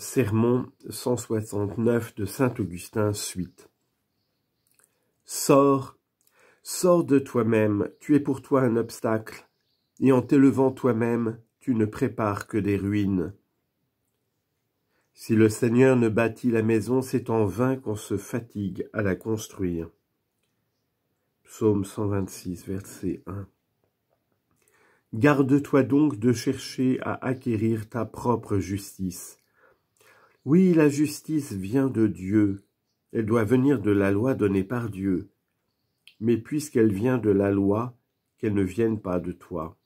Sermon 169 de Saint Augustin, suite. Sors, sors de toi-même, tu es pour toi un obstacle, et en t'élevant toi-même, tu ne prépares que des ruines. Si le Seigneur ne bâtit la maison, c'est en vain qu'on se fatigue à la construire. Psaume 126, verset 1. Garde-toi donc de chercher à acquérir ta propre justice. Oui, la justice vient de Dieu, elle doit venir de la loi donnée par Dieu, mais puisqu'elle vient de la loi, qu'elle ne vienne pas de toi.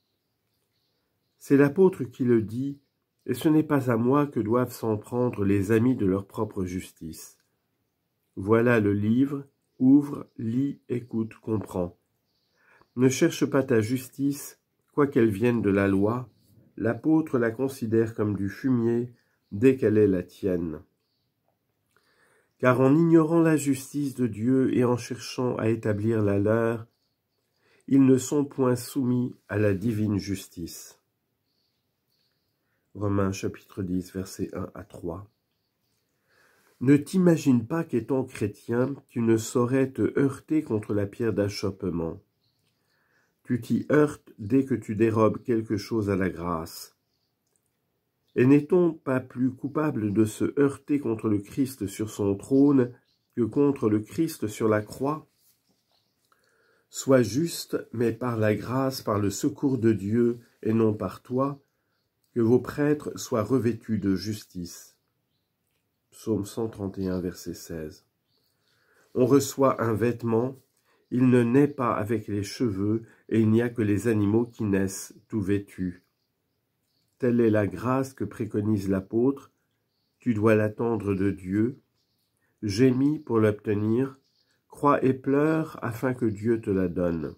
C'est l'apôtre qui le dit, et ce n'est pas à moi que doivent s'en prendre les amis de leur propre justice. Voilà le livre, ouvre, lis, écoute, comprends. Ne cherche pas ta justice, Quoiqu'elle vienne de la loi, l'apôtre la considère comme du fumier dès qu'elle est la tienne. Car en ignorant la justice de Dieu et en cherchant à établir la leur, ils ne sont point soumis à la divine justice. Romains chapitre 10 versets 1 à 3 Ne t'imagine pas qu'étant chrétien, tu ne saurais te heurter contre la pierre d'achoppement tu t'y heurtes dès que tu dérobes quelque chose à la grâce. Et n'est-on pas plus coupable de se heurter contre le Christ sur son trône que contre le Christ sur la croix? Sois juste, mais par la grâce, par le secours de Dieu, et non par toi, que vos prêtres soient revêtus de justice. Psaume 131, verset 16. On reçoit un vêtement, il ne naît pas avec les cheveux, et il n'y a que les animaux qui naissent tout vêtus. Telle est la grâce que préconise l'apôtre, tu dois l'attendre de Dieu, gémis pour l'obtenir, crois et pleure afin que Dieu te la donne.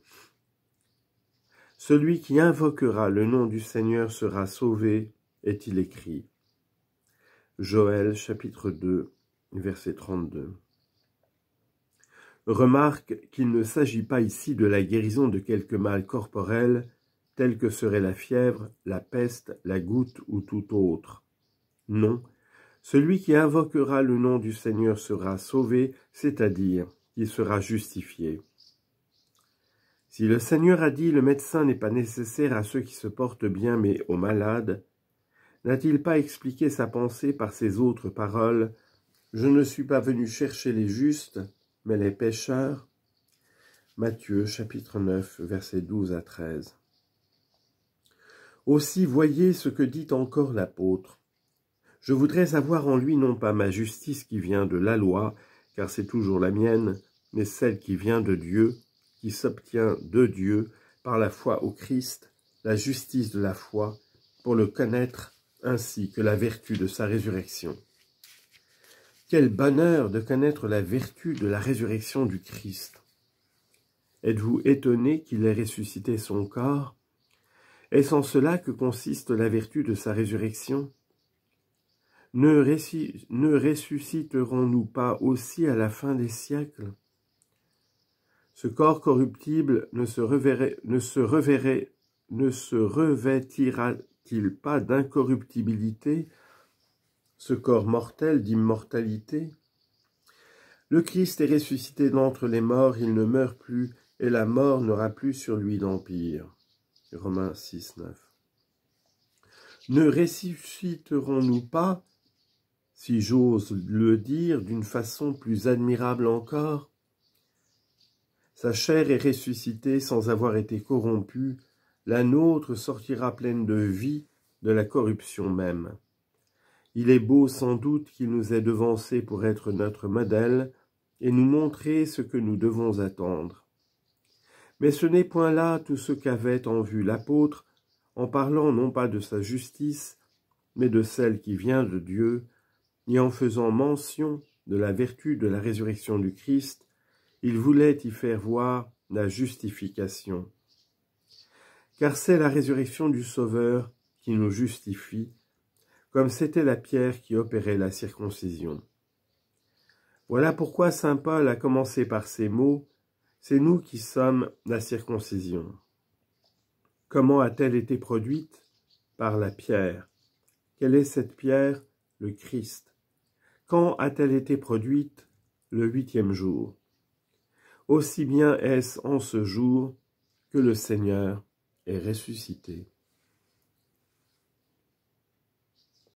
Celui qui invoquera le nom du Seigneur sera sauvé, est-il écrit. Joël chapitre 2 verset 32. Remarque qu'il ne s'agit pas ici de la guérison de quelque mal corporel, tel que serait la fièvre, la peste, la goutte ou tout autre. Non, celui qui invoquera le nom du Seigneur sera sauvé, c'est-à-dire qu'il sera justifié. Si le Seigneur a dit le médecin n'est pas nécessaire à ceux qui se portent bien mais aux malades, n'a-t-il pas expliqué sa pensée par ces autres paroles Je ne suis pas venu chercher les justes, mais les pécheurs. Matthieu chapitre 9 versets 12 à 13. Aussi voyez ce que dit encore l'apôtre. Je voudrais avoir en lui non pas ma justice qui vient de la loi, car c'est toujours la mienne, mais celle qui vient de Dieu, qui s'obtient de Dieu par la foi au Christ, la justice de la foi, pour le connaître ainsi que la vertu de sa résurrection. Quel bonheur de connaître la vertu de la résurrection du Christ. Êtes-vous étonné qu'il ait ressuscité son corps Est-ce en cela que consiste la vertu de sa résurrection? Ne, ressusciterons-nous pas aussi à la fin des siècles? Ce corps corruptible ne se revêtira-t-il pas d'incorruptibilité? Ce corps mortel d'immortalité? Le Christ est ressuscité d'entre les morts, il ne meurt plus, et la mort n'aura plus sur lui d'empire. Romains 6, 9. Ne ressusciterons-nous pas, si j'ose le dire, d'une façon plus admirable encore? Sa chair est ressuscitée sans avoir été corrompue, la nôtre sortira pleine de vie de la corruption même. Il est beau sans doute qu'il nous ait devancés pour être notre modèle et nous montrer ce que nous devons attendre. Mais ce n'est point là tout ce qu'avait en vue l'apôtre en parlant non pas de sa justice, mais de celle qui vient de Dieu, et en faisant mention de la vertu de la résurrection du Christ, il voulait y faire voir la justification. Car c'est la résurrection du Sauveur qui nous justifie, comme c'était la pierre qui opérait la circoncision. Voilà pourquoi saint Paul a commencé par ces mots, c'est nous qui sommes la circoncision. Comment a-t-elle été produite? Par la pierre. Quelle est cette pierre? Le Christ. Quand a-t-elle été produite? Le huitième jour. Aussi bien est-ce en ce jour que le Seigneur est ressuscité.